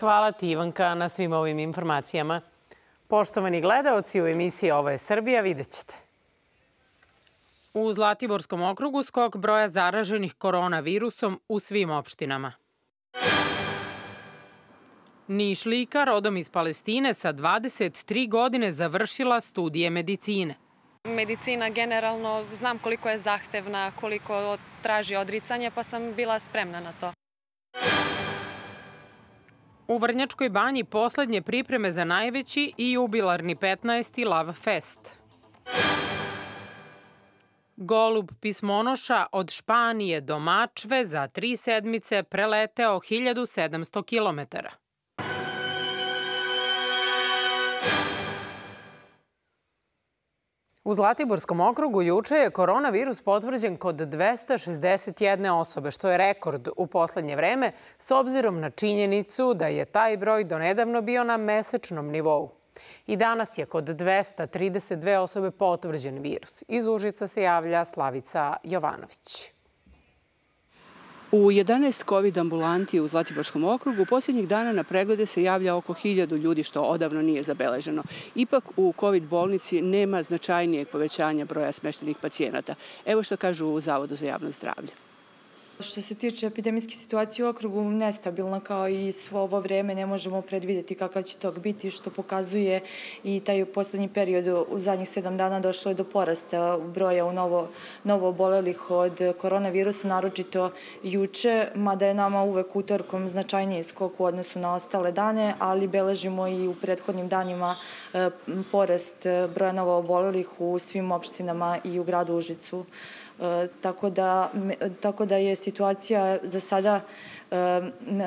Hvala ti Ivanka na svim ovim informacijama. Poštovani gledaoci u emisiji Ovo je Srbija, vidjet ćete. U Zlatiborskom okrugu skok broja zaraženih koronavirusom u svim opštinama. Nišlika, rodom iz Palestine, sa 23 godine završila studije medicine. Medicina generalno, znam koliko je zahtevna, koliko traži odricanje, pa sam bila spremna na to. U Vrnjačkoj banji poslednje pripreme za najveći i jubilarni 15. Love Fest. Golub pismonoša od Španije do Mačve za tri sedmice preleteo 1700 kilometara. U Zlatiborskom okrugu juče je koronavirus potvrđen kod 261 osobe, što je rekord u poslednje vreme, s obzirom na činjenicu da je taj broj donedavno bio na mesečnom nivou. I danas je kod 232 osobe potvrđen virus. Iz Užica se javlja Slavica Jovanović. U 11 COVID ambulanti u Zlatiborskom okrugu posljednjih dana na preglede se javlja oko 1000 ljudi, što odavno nije zabeleženo. Ipak u COVID bolnici nema značajnijeg povećanja broja smeštenih pacijenata. Evo što kažu u Zavodu za javno zdravlje. Što se tiče epidemijske situacije u okrugu, nestabilna kao i svo ovo vreme, ne možemo predvideti kakav će tog biti, što pokazuje i taj poslednji period u zadnjih sedam dana došlo je do porasta broja u novo, novo obolelih od koronavirusa, naročito juče, mada je nama uvek utorkom značajniji skok u odnosu na ostale dane, ali beležimo i u prethodnim danima e, porast broja novo obolelih u svim opštinama i u gradu Užicu. E, tako, da, tako da je situacija za sada e,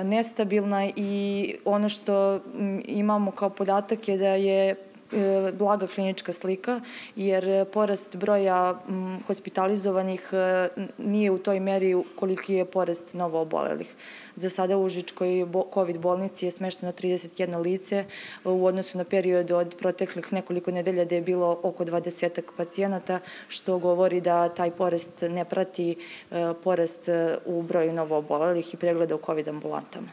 nestabilna i ono što imamo kao podatak je da je blaga klinička slika, jer porast broja hospitalizovanih e, nije u toj meri koliki je porast novo obolelih. Za sada u Užičkoj COVID bolnici je smešteno 31 lice u odnosu na period od proteklih nekoliko nedelja da je bilo oko 20 pacijenata, što govori da taj porast ne prati e, porast u broju novo obolelih i pregleda u COVID ambulantama.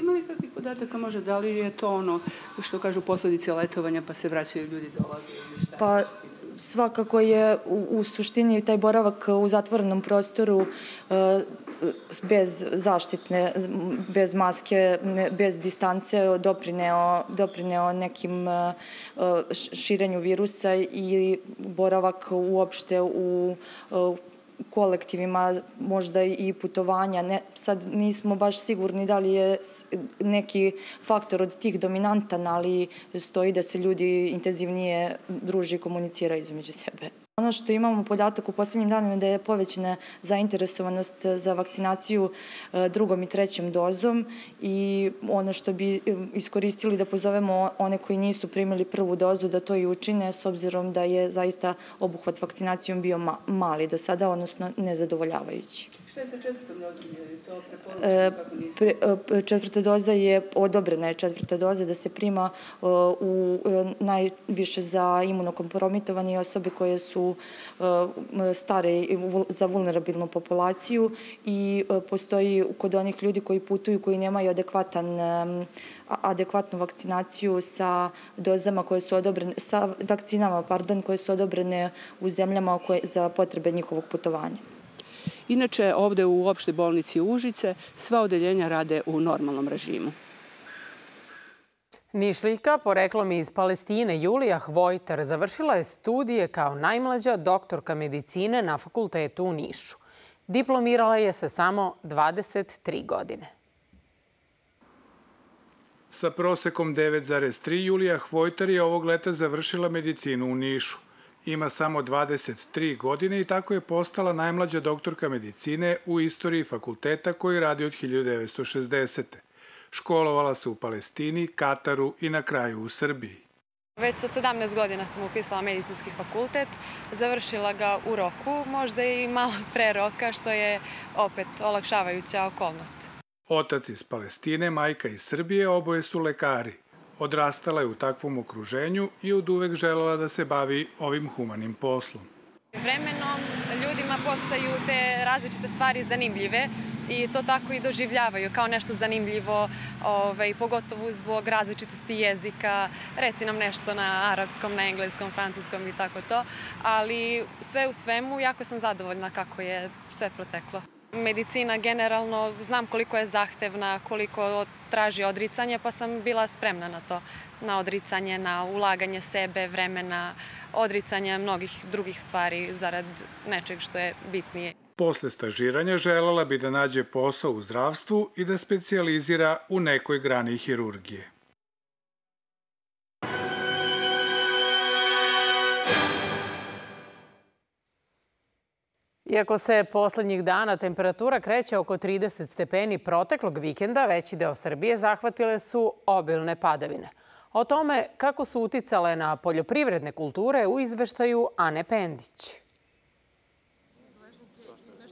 Ima li kakvih podataka može, da li je to ono što kažu posledice letovanja pa se vraćaju ljudi dolaze ili šta? Pa svakako je u, u suštini taj boravak u zatvorenom prostoru e, bez zaštitne, bez maske, bez distance doprineo, doprineo nekim e, širenju virusa i boravak uopšte u kolektivima, možda i putovanja. Ne, sad nismo baš sigurni da li je neki faktor od tih dominantan, ali stoji da se ljudi intenzivnije druži i komuniciraju između sebe. Ono što imamo podatak u poslednjim danima da je povećana zainteresovanost za vakcinaciju e, drugom i trećom dozom i ono što bi e, iskoristili da pozovemo one koji nisu primili prvu dozu da to i učine s obzirom da je zaista obuhvat vakcinacijom bio mali do sada, odnosno nezadovoljavajući. Šta je sa četvrtom dozom? Je to preporučeno kako? Pre, e, četvrta doza je, odobrena je četvrta doza da se prima e, u e, najviše za imunokompromitovane osobe koje su stare za vulnerabilnu populaciju i postoji kod onih ljudi koji putuju, koji nemaju adekvatan adekvatnu vakcinaciju sa dozama koje su odobrene, sa vakcinama, pardon, koje su odobrene u zemljama koje, za potrebe njihovog putovanja. Inače, ovde u opšte bolnici Užice sva odeljenja rade u normalnom režimu. Nišljika, poreklom iz Palestine, Julija Hvojtar, završila je studije kao najmlađa doktorka medicine na fakultetu u Nišu. Diplomirala je sa samo 23 godine. Sa prosekom 9,3 Julija Hvojtar je ovog leta završila medicinu u Nišu. Ima samo 23 godine i tako je postala najmlađa doktorka medicine u istoriji fakulteta koji radi od 1960. Školovala se u Palestini, Kataru i na kraju u Srbiji. Već sa 17 godina sam upisala medicinski fakultet, završila ga u roku, možda i malo pre roka, što je opet olakšavajuća okolnost. Otac iz Palestine, majka iz Srbije, oboje su lekari – Odrastala je u takvom okruženju i od uvek želela da se bavi ovim humanim poslom. Vremenom ljudima postaju te različite stvari zanimljive i to tako i doživljavaju kao nešto zanimljivo, ovaj, pogotovo zbog različitosti jezika, reci nam nešto na arapskom, na engleskom, francuskom i tako to, ali sve u svemu jako sam zadovoljna kako je sve proteklo. Medicina generalno, znam koliko je zahtevna, koliko traži odricanje, pa sam bila spremna na to, na odricanje, na ulaganje sebe, vremena, odricanja mnogih drugih stvari zarad nečeg što je bitnije. Posle stažiranja želela bi da nađe posao u zdravstvu i da specijalizira u nekoj grani hirurgije. Iako se poslednjih dana temperatura kreće oko 30 stepeni proteklog vikenda, veći deo Srbije zahvatile su obilne padavine. O tome kako su uticale na poljoprivredne kulture u izveštaju Ane Pendić.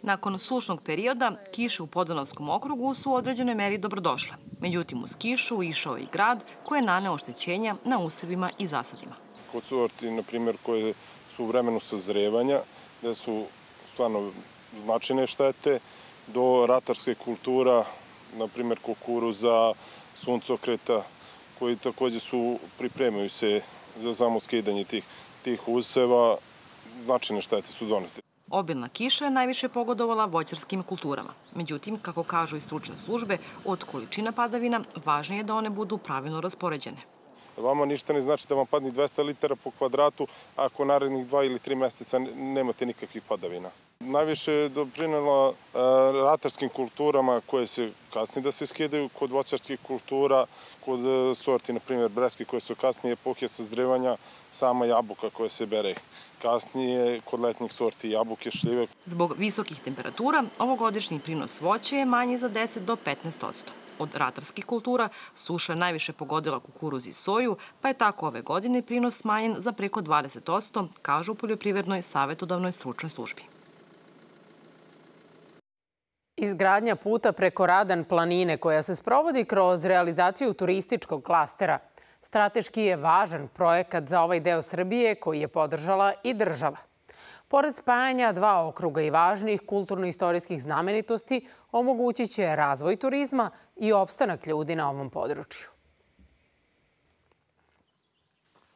Nakon sušnog perioda, kiše u Podunavskom okrugu su u određenoj meri dobrodošle. Međutim, uz kišu išao i grad koji je naneo oštećenja na usevima i zasadima. Kod sorti, na primjer, koje su u vremenu sazrevanja, gde su stvarno značajne štete, do ratarske kultura, na primjer kukuruza, suncokreta, koji takođe su, pripremaju se za samo skidanje tih, tih useva, značajne štete su donete. Obilna kiša je najviše pogodovala voćarskim kulturama. Međutim, kako kažu i stručne službe, od količina padavina važnije je da one budu pravilno raspoređene. Vama ništa ne znači da vam padne 200 litara po kvadratu ako narednih dva ili tri meseca nemate nikakvih padavina. Najviše je doprinela e, ratarskim kulturama koje se kasnije da se skidaju kod voćarskih kultura, kod e, sorti, na primjer, breski koje su kasnije epohe sazrevanja, sama jabuka koja se bere kasnije kod letnjih sorti jabuke, šljive. Zbog visokih temperatura, ovogodišnji prinos voća je manji za 10 do 15 odsto. Od ratarskih kultura suša je najviše pogodila kukuruz i soju, pa je tako ove godine prinos smanjen za preko 20 odsto, kažu u Poljoprivrednoj savetodavnoj stručnoj službi. Izgradnja puta preko Radan planine koja se sprovodi kroz realizaciju turističkog klastera strateški je važan projekat za ovaj deo Srbije koji je podržala i država. Pored spajanja dva okruga i važnih kulturno-istorijskih znamenitosti, omogućit će razvoj turizma i opstanak ljudi na ovom području.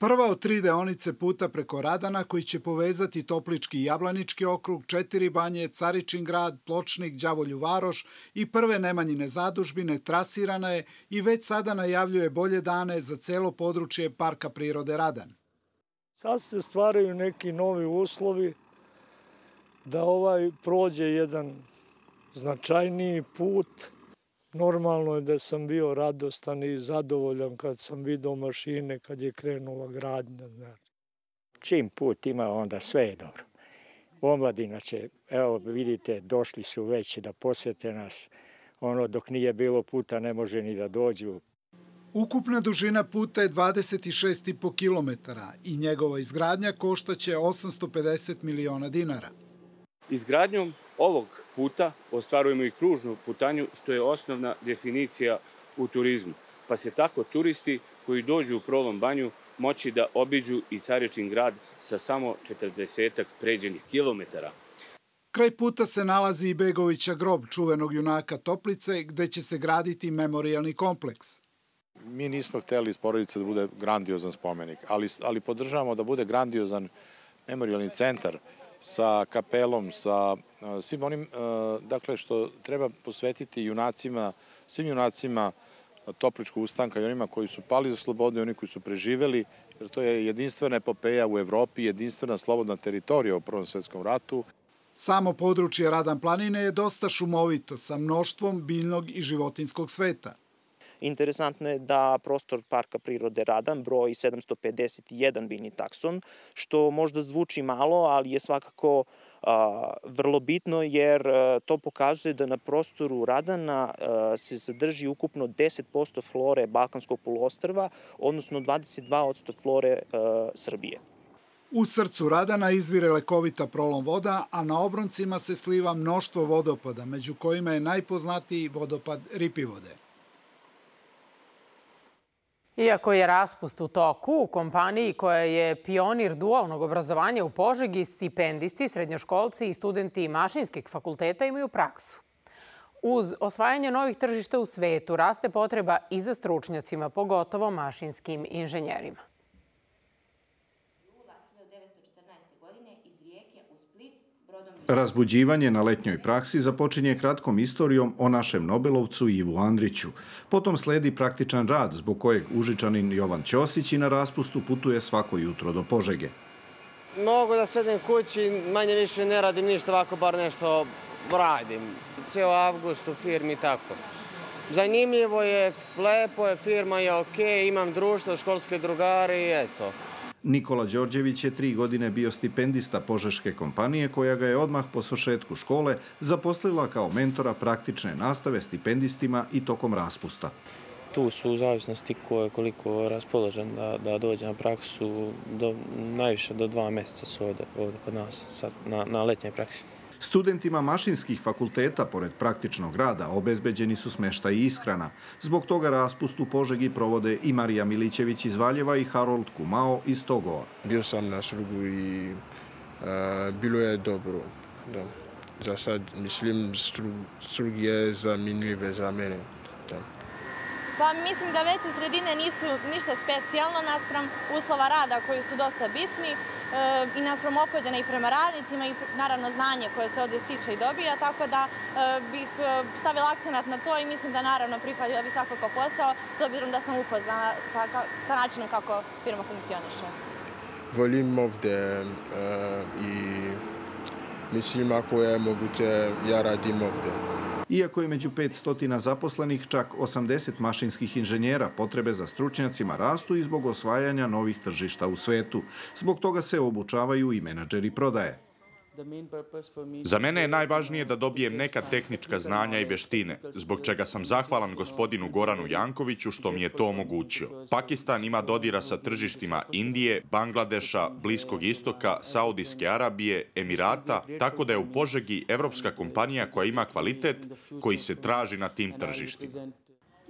Prva od tri deonice puta preko Radana koji će povezati Toplički i Jablanički okrug, četiri banje, Caričin grad, Pločnik, Đavolju Varoš i prve Nemanjine zadužbine trasirana je i već sada najavljuje bolje dane za celo područje Parka prirode Radan. Sad se stvaraju neki novi uslovi da ovaj prođe jedan značajniji put, Normalno je da sam bio radostan i zadovoljan kad sam video mašine, kad je krenula gradnja. Znači. Čim put ima, onda sve je dobro. Omladina će, evo vidite, došli su već da posete nas. Ono, dok nije bilo puta, ne može ni da dođu. Ukupna dužina puta je 26,5 km i njegova izgradnja koštaće 850 miliona dinara. Izgradnjom ovog puta ostvarujemo i kružnu putanju, što je osnovna definicija u turizmu. Pa se tako turisti koji dođu u Prolom banju moći da obiđu i Carečin grad sa samo 40 pređenih kilometara. Kraj puta se nalazi i Begovića grob čuvenog junaka Toplice, gde će se graditi memorialni kompleks. Mi nismo hteli iz porodice da bude grandiozan spomenik, ali, ali podržavamo da bude grandiozan memorialni centar sa kapelom, sa svim onim, dakle, što treba posvetiti junacima, svim junacima Topličkog ustanka i onima koji su pali za slobodu i oni koji su preživeli, jer to je jedinstvena epopeja u Evropi, jedinstvena slobodna teritorija u Prvom svetskom ratu. Samo područje Radan planine je dosta šumovito, sa mnoštvom biljnog i životinskog sveta. Interesantno je da prostor Parka prirode Radan broji 751 biljni takson, što možda zvuči malo, ali je svakako a, vrlo bitno jer a, to pokazuje da na prostoru Radana a, se zadrži ukupno 10% flore Balkanskog poluostrva, odnosno 22% flore Srbije. U srcu Radana izvire lekovita prolom voda, a na obroncima se sliva mnoštvo vodopada, među kojima je najpoznatiji vodopad Ripivode. Iako je raspust u toku, u kompaniji koja je pionir dualnog obrazovanja u Požegi, stipendisti, srednjoškolci i studenti mašinskih fakulteta imaju praksu. Uz osvajanje novih tržišta u svetu raste potreba i za stručnjacima, pogotovo mašinskim inženjerima. Razbuđivanje na letnjoj praksi započinje kratkom istorijom o našem Nobelovcu Ivu Andriću. Potom sledi praktičan rad zbog kojeg užičanin Jovan Ćosić i na raspustu putuje svako jutro do Požege. Mogu da sedem kući, manje više ne radim ništa, ovako bar nešto radim. Ceo avgust u firmi tako. Zanimljivo je, lepo je, firma je okej, imam društvo, školske drugari i eto. Nikola Đorđević je tri godine bio stipendista Požeške kompanije koja ga je odmah po svršetku škole zaposlila kao mentora praktične nastave stipendistima i tokom raspusta. Tu su u zavisnosti ko je koliko raspoložen da, da dođe na praksu, do, najviše do dva meseca su ovde, ovde kod nas sad, na, na letnjoj praksi. Studentima mašinskih fakulteta, pored praktičnog rada, obezbeđeni su smešta i ishrana. Zbog toga raspust u Požegi provode i Marija Milićević iz Valjeva i Harold Kumao iz Togova. Bio sam na slugu i bilo je dobro. Da. Za sad mislim strug, je zanimljive za mene. Pa mislim da veće sredine nisu ništa specijalno naspram uslova rada koji su dosta bitni e, i naspram opođena i prema radnicima i naravno znanje koje se ovde stiče i dobija, tako da e, bih e, stavila akcenat na to i mislim da naravno prihvatila bi svakako posao s obzirom da sam upoznala sa, načinom kako firma funkcioniše. Volim ovde i mislim ako je moguće ja radim ovde. Iako je među 500 zaposlenih čak 80 mašinskih inženjera, potrebe za stručnjacima rastu i zbog osvajanja novih tržišta u svetu. Zbog toga se obučavaju i menadžeri prodaje. Za mene je najvažnije da dobijem neka tehnička znanja i veštine, zbog čega sam zahvalan gospodinu Goranu Jankoviću što mi je to omogućio. Pakistan ima dodira sa tržištima Indije, Bangladeša, Bliskog istoka, Saudijske Arabije, Emirata, tako da je u Požegi evropska kompanija koja ima kvalitet koji se traži na tim tržištima.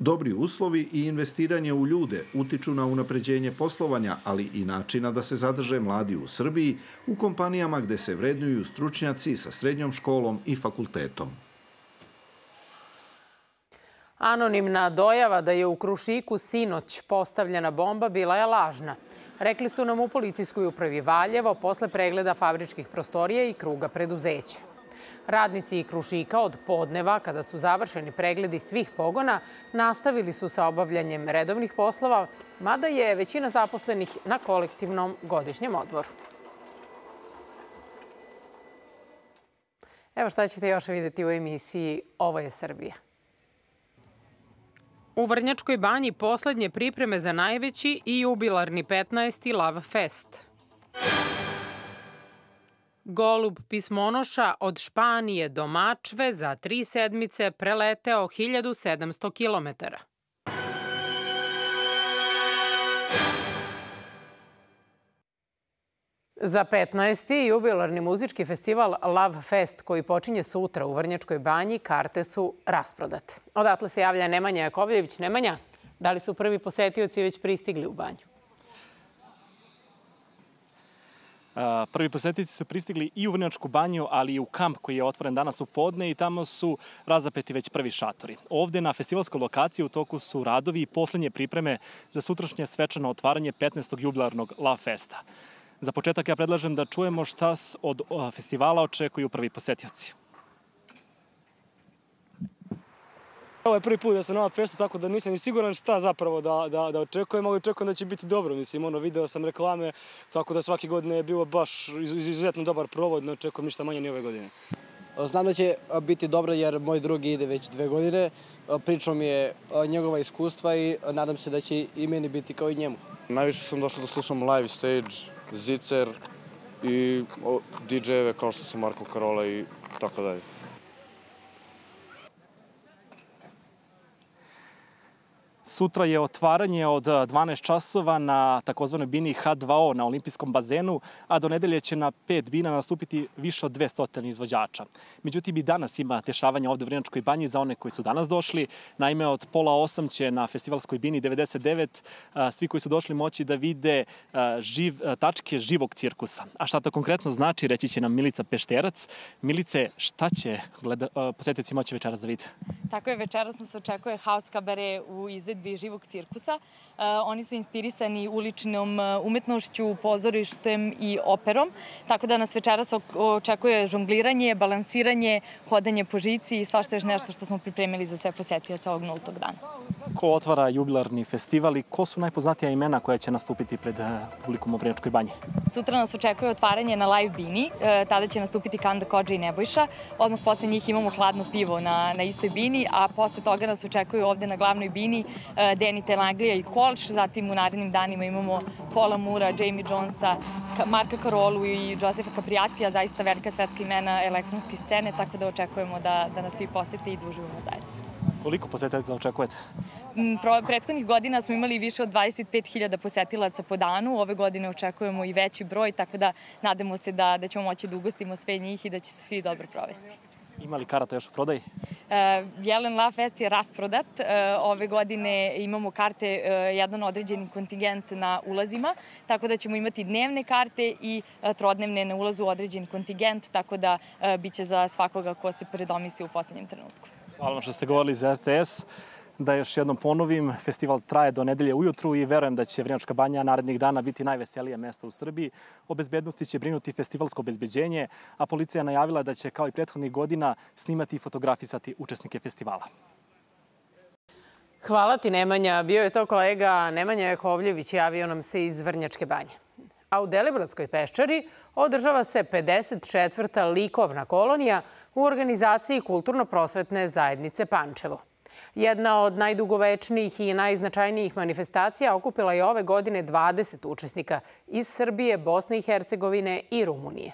Dobri uslovi i investiranje u ljude utiču na unapređenje poslovanja, ali i načina da se zadrže mladi u Srbiji u kompanijama gde se vrednuju stručnjaci sa srednjom školom i fakultetom. Anonimna dojava da je u Krušiku sinoć postavljena bomba bila je lažna. Rekli su nam u policijskoj upravi Valjevo posle pregleda fabričkih prostorija i kruga preduzeća. Radnici i Krušika od podneva, kada su završeni pregledi svih pogona, nastavili su sa obavljanjem redovnih poslova, mada je većina zaposlenih na kolektivnom godišnjem odboru. Evo šta ćete još videti u emisiji Ovo je Srbija. U Vrnjačkoj banji poslednje pripreme za najveći i jubilarni 15. Love Fest. Golub pismonoša od Španije do Mačve za tri sedmice preleteo 1700 kilometara. Za 15. jubilarni muzički festival Love Fest koji počinje sutra u Vrnjačkoj banji, karte su rasprodate. Odatle se javlja Nemanja Jakovljević. Nemanja, da li su prvi posetioci već pristigli u banju? Prvi posetici su pristigli i u Vrnjačku banju, ali i u kamp koji je otvoren danas u podne i tamo su razapeti već prvi šatori. Ovde na festivalskoj lokaciji u toku su radovi i poslednje pripreme za sutrašnje svečano otvaranje 15. jubilarnog La Festa. Za početak ja predlažem da čujemo šta od festivala očekuju prvi posetioci. Ovo je prvi put da sam na festu, tako da nisam ni siguran šta zapravo da, da, da očekujem, ali očekujem da će biti dobro. Mislim, ono, video sam reklame, tako da svake godine je bilo baš izuzetno dobar provod, ne očekujem ništa manje ni ove godine. Znam da će biti dobro jer moj drugi ide već dve godine. Pričao mi je njegova iskustva i nadam se da će i meni biti kao i njemu. Najviše sam došao da slušam live stage, Zicer i DJ-eve kao što su Marko Karola i tako dalje. Sutra je otvaranje od 12 časova na takozvanoj bini H2O na olimpijskom bazenu, a do nedelje će na pet bina nastupiti više od 200 izvođača. Međutim, i danas ima dešavanja ovde u Vrnjačkoj banji za one koji su danas došli. Naime, od pola osam će na festivalskoj bini 99 svi koji su došli moći da vide živ, tačke živog cirkusa. A šta to konkretno znači, reći će nam Milica Pešterac. Milice, šta će gleda, posjetioci moći večeras da vide? Tako je, večeras nas očekuje haos kabare u izvedbi živog cirkusa. Uh, oni su inspirisani uličnom uh, umetnošću, pozorištem i operom, tako da nas večeras očekuje žongliranje, balansiranje, hodanje po žici i svašta još nešto što smo pripremili za sve posetioce ovog nultog dana. Ko otvara jubilarni festival i ko su najpoznatija imena koja će nastupiti pred uh, publikum u Vrnjačkoj banji? Sutra nas očekuje otvaranje na live bini, tada će nastupiti Kanda Kođa i Nebojša. Odmah posle njih imamo hladno pivo na, na istoj bini, a posle toga nas očekuju ovde na glavnoj bini Deni Telanglija i Ko Walsh, zatim u narednim danima imamo Paula Mura, Jamie Jonesa, Marka Karolu i Josefa Capriatija, zaista velika svetska imena elektronske scene, tako da očekujemo da, da nas svi posete i da uživamo zajedno. Koliko posetilaca očekujete? Mm, prethodnih godina smo imali više od 25.000 posetilaca po danu. Ove godine očekujemo i veći broj, tako da nadamo se da, da ćemo moći da ugostimo sve njih i da će se svi dobro provesti. Ima li karata još u prodaji? Uh, Jelen La Fest je rasprodat. Uh, ove godine imamo karte, uh, jedan određeni kontingent na ulazima, tako da ćemo imati dnevne karte i trodnevne na ulazu određen kontingent, tako da biće za svakoga ko se predomisli u poslednjem trenutku. Hvala vam što ste govorili za RTS da još jednom ponovim, festival traje do nedelje ujutru i verujem da će Vrnjačka banja narednih dana biti najveselije mesto u Srbiji. O bezbednosti će brinuti festivalsko obezbeđenje, a policija je najavila da će kao i prethodnih godina snimati i fotografisati učesnike festivala. Hvala ti Nemanja. Bio je to kolega Nemanja Jakovljević, javio nam se iz Vrnjačke banje. A u Delibradskoj peščari održava se 54. likovna kolonija u organizaciji Kulturno-prosvetne zajednice Pančevo. Jedna od najdugovečnijih i najznačajnijih manifestacija okupila je ove godine 20 učesnika iz Srbije, Bosne i Hercegovine i Rumunije.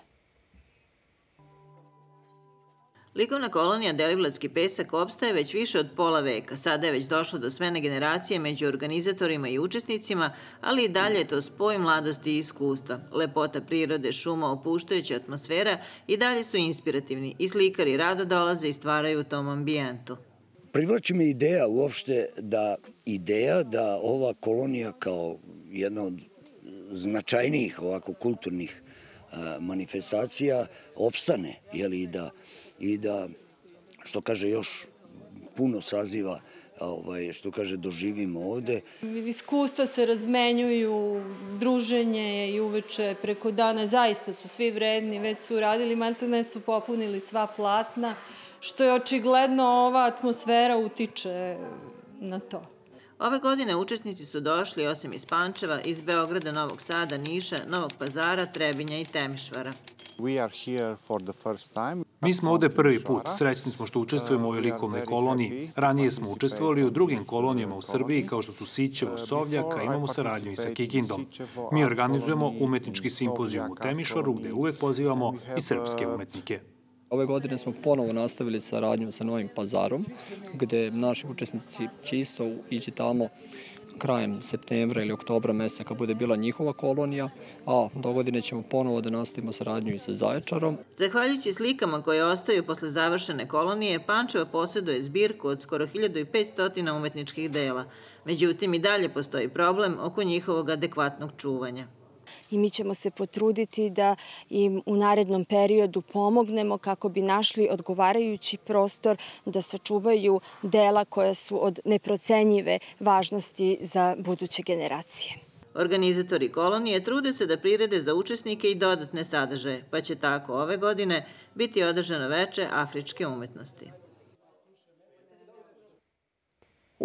Likovna kolonija Deliblatski pesak opstaje već više od pola veka. Sada je već došlo do smene generacije među organizatorima i učesnicima, ali i dalje je to spoj mladosti i iskustva. Lepota prirode, šuma, opuštajuća atmosfera i dalje su inspirativni i slikari rado dolaze i stvaraju u tom ambijentu. Privlači me ideja uopšte da ideja da ova kolonija kao jedna od značajnijih ovako kulturnih manifestacija opstane jeli, i, da, i da, što kaže, još puno saziva ovaj, što kaže, doživimo ovde. Iskustva se razmenjuju, druženje i uveče preko dana, zaista su svi vredni, već su radili, ne su popunili sva platna što je očigledno ova atmosfera utiče na to. Ove godine učesnici su došli, osim iz Pančeva, iz Beograda, Novog Sada, Niša, Novog Pazara, Trebinja i Temišvara. Mi smo ovde prvi put. Srećni smo što učestvujemo u ovoj likovnoj koloniji. Ranije smo učestvovali u drugim kolonijama u Srbiji, kao što su Sićevo, Sovljak, a imamo saradnju i sa Kikindom. Mi organizujemo umetnički simpozijum u Temišvaru, gde uvek pozivamo i srpske umetnike. Ove godine smo ponovo nastavili saradnju sa Novim pazarom, gde naši učesnici će isto ići tamo krajem septembra ili oktobra meseca kad bude bila njihova kolonija, a do godine ćemo ponovo da nastavimo saradnju i sa Zaječarom. Zahvaljujući slikama koje ostaju posle završene kolonije, Pančevo posjeduje zbirku od skoro 1500 umetničkih dela. Međutim, i dalje postoji problem oko njihovog adekvatnog čuvanja i mi ćemo se potruditi da im u narednom periodu pomognemo kako bi našli odgovarajući prostor da sačuvaju dela koja su od neprocenjive važnosti za buduće generacije. Organizatori kolonije trude se da prirede za učesnike i dodatne sadržaje, pa će tako ove godine biti održano veče afričke umetnosti.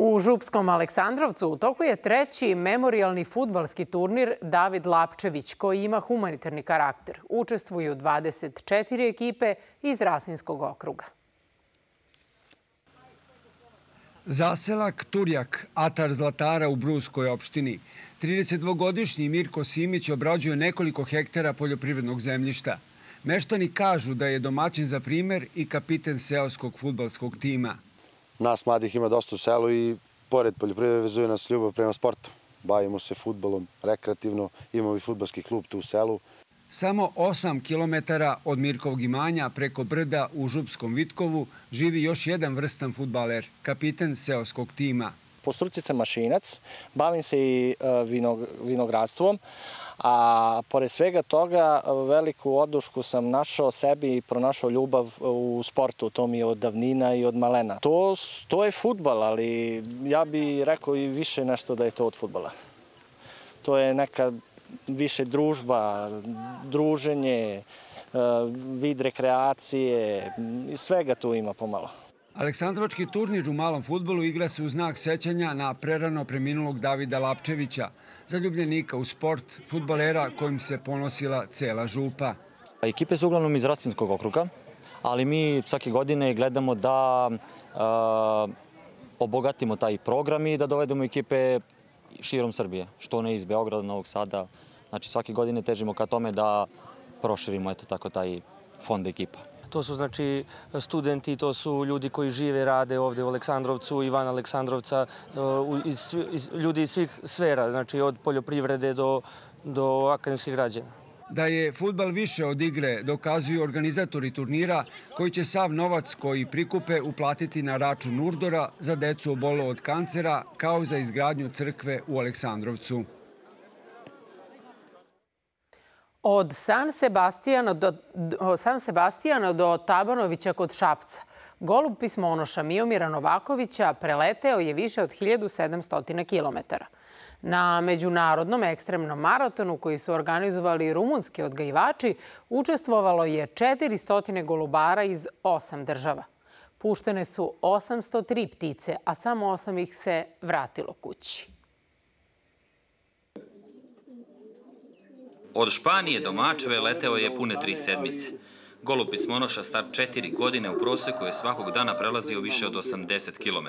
U Župskom Aleksandrovcu u toku je treći memorialni futbalski turnir David Lapčević, koji ima humanitarni karakter. Učestvuju 24 ekipe iz Rasinskog okruga. Zaselak Turjak, atar Zlatara u Bruskoj opštini. 32-godišnji Mirko Simić obrađuje nekoliko hektara poljoprivrednog zemljišta. Meštani kažu da je domaćin za primer i kapiten seoskog futbalskog tima nas mladih ima dosta u selu i pored poljoprivrede vezuje nas ljubav prema sportu. Bavimo se futbolom rekreativno, imamo i futbalski klub tu u selu. Samo 8 km od Mirkovog imanja preko brda u Župskom Vitkovu živi još jedan vrstan futbaler, kapiten seoskog tima. Po struci sam mašinac, bavim se i e, vinogradstvom, a pored svega toga veliku odušku sam našao sebi i pronašao ljubav u sportu, to mi je od davnina i od malena. To, to je futbal, ali ja bih rekao i više nešto da je to od futbala. To je neka više družba, druženje, e, vid rekreacije, svega tu ima pomalo. Aleksandrovački turnir u malom futbolu igra se u znak sećanja na prerano preminulog Davida Lapčevića, zaljubljenika u sport, futbolera kojim se ponosila cela župa. Ekipe su uglavnom iz Rasinskog okruga, ali mi svake godine gledamo da obogatimo taj program i da dovedemo ekipe širom Srbije, što ne iz Beograda, Novog Sada. Znači svake godine težimo ka tome da proširimo eto tako taj fond ekipa. To su znači studenti, to su ljudi koji žive, rade ovde u Aleksandrovcu, Ivan Aleksandrovca, e, iz, iz, ljudi iz svih sfera, znači od poljoprivrede do, do akademskih građana. Da je futbal više od igre dokazuju organizatori turnira koji će sav novac koji prikupe uplatiti na račun Urdora za decu obolo od kancera kao za izgradnju crkve u Aleksandrovcu. Od San Sebastijana do, San Sebastijana do Tabanovića kod Šapca. Golub pismonoša Miomira Novakovića preleteo je više od 1700 kilometara. Na međunarodnom ekstremnom maratonu koji su organizovali rumunski odgajivači učestvovalo je 400 golubara iz osam država. Puštene su 803 ptice, a samo osam ih se vratilo kući. Od Španije do Mačve leteo je pune tri sedmice. Golub pismonoša star četiri godine u proseku je svakog dana prelazio više od 80 km.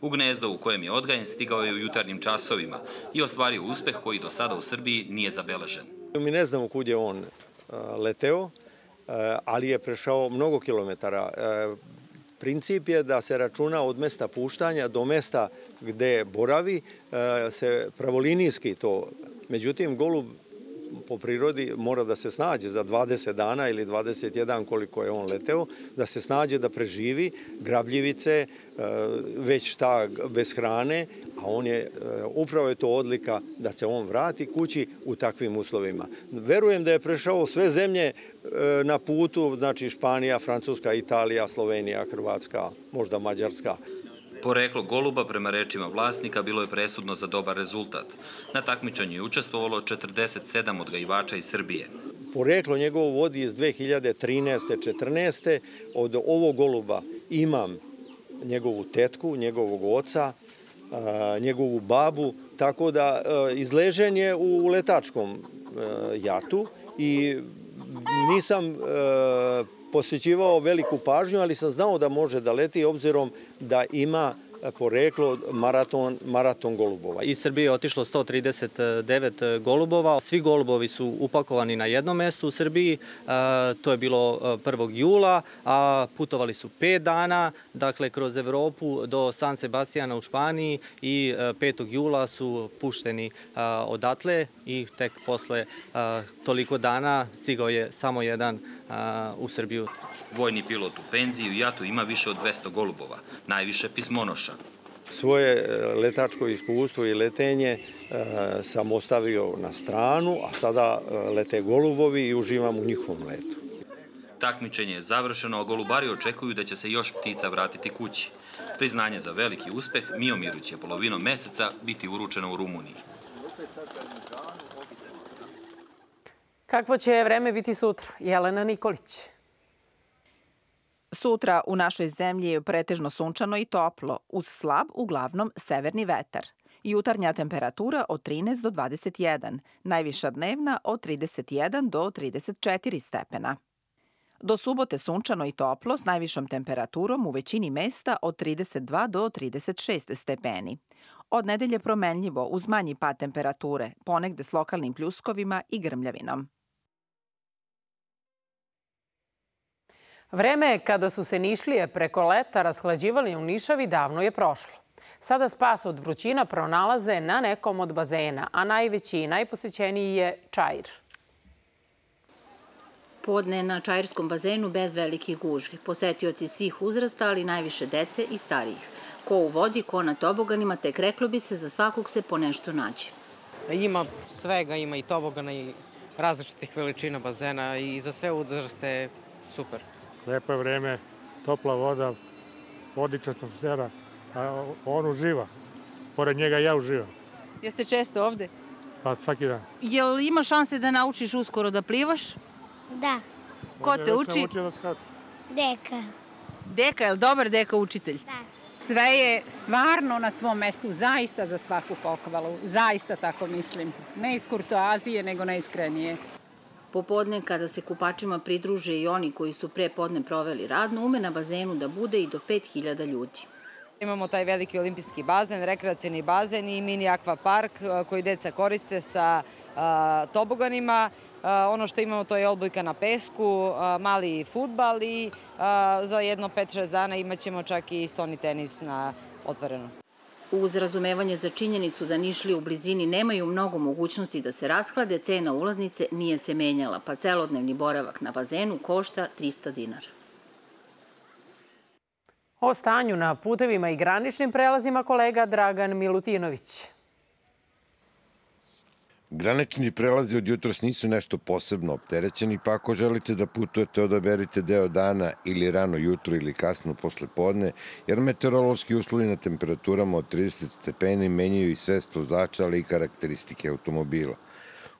U gnezdo u kojem je odgajen stigao je u jutarnjim časovima i ostvario uspeh koji do sada u Srbiji nije zabeležen. Mi ne znamo kud je on leteo, ali je prešao mnogo kilometara. Princip je da se računa od mesta puštanja do mesta gde boravi, se pravolinijski to. Međutim, golub po prirodi mora da se snađe za 20 dana ili 21 koliko je on leteo, da se snađe da preživi grabljivice, e, već šta bez hrane, a on je, e, upravo je to odlika da se on vrati kući u takvim uslovima. Verujem da je prešao sve zemlje e, na putu, znači Španija, Francuska, Italija, Slovenija, Hrvatska, možda Mađarska. Poreklo goluba prema rečima vlasnika bilo je presudno za dobar rezultat. Na takmičanju je učestvovalo 47 odgajivača iz Srbije. Poreklo njegovo vodi iz 2013. 14. Od ovog goluba imam njegovu tetku, njegovog oca, njegovu babu, tako da izležen je u letačkom jatu i nisam posjećivao veliku pažnju, ali sam znao da može da leti obzirom da ima poreklo maraton, maraton golubova. Iz Srbije je otišlo 139 golubova. Svi golubovi su upakovani na jednom mestu u Srbiji. To je bilo 1. jula, a putovali su 5 dana, dakle kroz Evropu do San Sebastiana u Španiji i 5. jula su pušteni odatle i tek posle toliko dana stigao je samo jedan u Srbiju. Vojni pilot u penziji u Jatu ima više od 200 golubova, najviše pismonoša. Svoje e, letačko iskustvo i letenje e, sam ostavio na stranu, a sada e, lete golubovi i uživam u njihovom letu. Takmičenje je završeno, a golubari očekuju da će se još ptica vratiti kući. Priznanje za veliki uspeh Miomiru će polovinom meseca biti uručeno u Rumuniji. Kakvo će vreme biti sutra? Jelena Nikolić. Sutra u našoj zemlji je pretežno sunčano i toplo, uz slab, uglavnom, severni vetar. Jutarnja temperatura od 13 do 21, najviša dnevna od 31 do 34 stepena. Do subote sunčano i toplo s najvišom temperaturom u većini mesta od 32 do 36 stepeni. Od nedelje promenljivo uz manji pad temperature, ponegde s lokalnim pljuskovima i grmljavinom. Vreme kada su se Nišlije preko leta rashlađivali u Nišavi davno je prošlo. Sada spas od vrućina pronalaze na nekom od bazena, a najveći i najposećeniji je Čajr. Podne na Čajirskom bazenu bez velikih gužvi. Posetioci svih uzrasta, ali najviše dece i starijih. Ko u vodi, ko na toboganima, tek reklo bi se za svakog se po nešto nađe. Ima svega, ima i tobogana i različitih veličina bazena i za sve uzraste super. Lepo je vreme, topla voda, odlična atmosfera, a on uživa. Pored njega ja uživam. Jeste često ovde? Pa svaki dan. Jel ima šanse da naučiš uskoro da plivaš? Da. Ko te uči? Naučio da skače. Deka. Deka, je li dobar deka učitelj? Da. Sve je stvarno na svom mestu, zaista za svaku pohvalu. Zaista tako mislim. Ne iz kurtoazije, nego najiskrenije. Popodne, kada se kupačima pridruže i oni koji su pre podne proveli radno, ume na bazenu da bude i do 5000 ljudi. Imamo taj veliki olimpijski bazen, rekreacijni bazen i mini akvapark koji deca koriste sa toboganima. Ono što imamo to je odbojka na pesku, mali futbal i za jedno 5-6 dana imaćemo čak i stoni tenis na otvoreno. Uz razumevanje za činjenicu da Nišlije u blizini nemaju mnogo mogućnosti da se rashlade, cena ulaznice nije se menjala, pa celodnevni boravak na bazenu košta 300 dinara. O stanju na putevima i graničnim prelazima kolega Dragan Milutinović. Granični prelazi od jutros nisu nešto posebno opterećeni, pa ako želite da putujete, odaberite deo dana ili rano jutro ili kasno posle podne, jer meteorološki uslovi na temperaturama od 30 stepeni menjaju i svest vozača, ali i karakteristike automobila.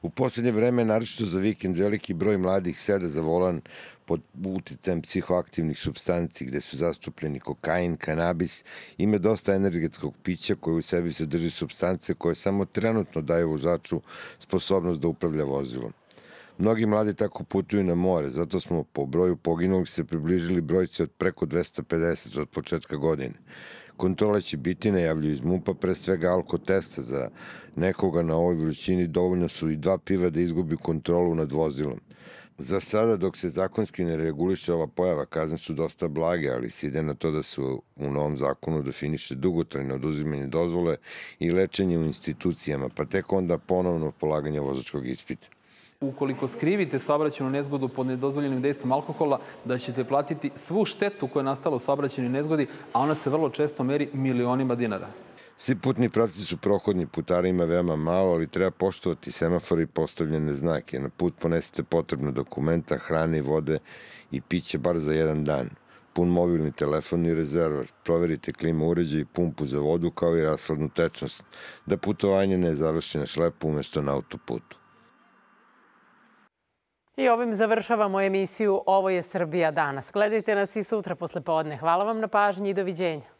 U poslednje vreme, naročito za vikend, veliki broj mladih sede za volan pod uticajem psihoaktivnih substanci gde su zastupljeni kokain, kanabis, ima dosta energetskog pića koje u sebi sadrži substance koje samo trenutno daju vozaču sposobnost da upravlja vozilom. Mnogi mladi tako putuju na more, zato smo po broju poginulih se približili brojci od preko 250 od početka godine. Kontrole će biti, najavljuju iz MUPA, pre svega alkotesta za nekoga na ovoj vrućini dovoljno su i dva piva da izgubi kontrolu nad vozilom. Za sada, dok se zakonski ne reguliše ova pojava, kazne su dosta blage, ali se ide na to da se u novom zakonu definiše dugotrajno oduzimanje dozvole i lečenje u institucijama, pa tek onda ponovno polaganje vozačkog ispita. Ukoliko skrivite saobraćenu nezgodu pod nedozvoljenim dejstvom alkohola, da ćete platiti svu štetu koja je nastala u saobraćenoj nezgodi, a ona se vrlo često meri milionima dinara. Svi putni pravci su prohodni, putara ima veoma malo, ali treba poštovati semafore i postavljene znake. Na put ponesite potrebne dokumenta, hrane i vode i piće bar za jedan dan. Pun mobilni telefon i rezervar. Proverite klima uređaj i pumpu za vodu kao i rasladnu tečnost, da putovanje ne završi na šlepu umesto na autoputu. I ovim završavamo emisiju Ovo je Srbija danas. Gledajte nas i sutra posle podne. Hvala vam na pažnji i doviđenja.